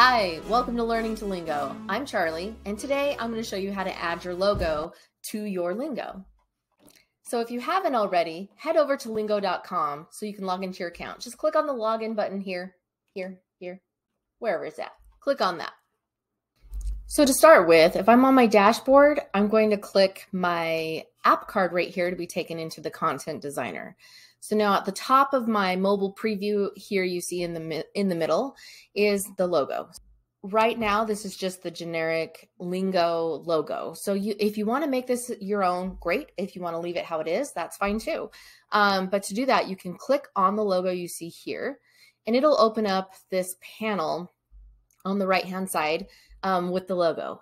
Hi, welcome to Learning to Liiingo. I'm Charlie, and today I'm going to show you how to add your logo to your Liiingo. So if you haven't already, head over to liiingo.com so you can log into your account. Just click on the login button here, here, here, wherever it's at. Click on that. So to start with, if I'm on my dashboard, I'm going to click my app card right here to be taken into the content designer. So now at the top of my mobile preview here you see in the in the middle is the logo. Right now this is just the generic Liiingo logo. So you if you want to make this your own, great. If you want to leave it how it is, that's fine too. Um, but to do that, you can click on the logo you see here and it'll open up this panel on the right hand side um, with the logo.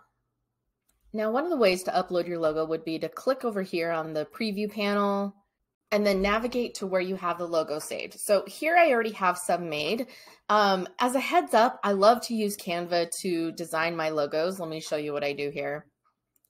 Now, one of the ways to upload your logo would be to click over here on the preview panel, and then navigate to where you have the logo saved. So here I already have some made. Um, as a heads up, I love to use Canva to design my logos. Let me show you what I do here.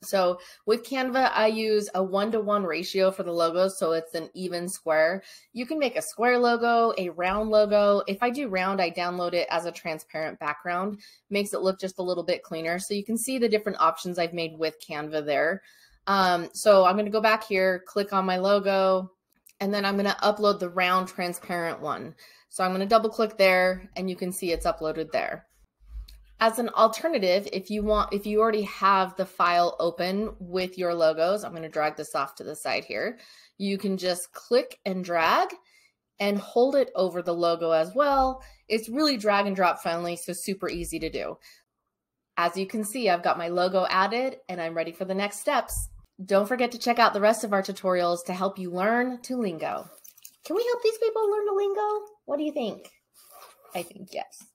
So with Canva, I use a one-to-one -one ratio for the logos, so it's an even square. You can make a square logo, a round logo. If I do round, I download it as a transparent background. Makes it look just a little bit cleaner. So you can see the different options I've made with Canva there. Um, so I'm going to go back here, click on my logo, and then I'm going to upload the round transparent one. So I'm going to double click there and you can see it's uploaded there. As an alternative, if you want, if you already have the file open with your logos, I'm going to drag this off to the side here. You can just click and drag and hold it over the logo as well. It's really drag and drop friendly, so super easy to do. As you can see, I've got my logo added and I'm ready for the next steps. Don't forget to check out the rest of our tutorials to help you learn to Liiingo. Can we help these people learn to Liiingo? What do you think? I think yes.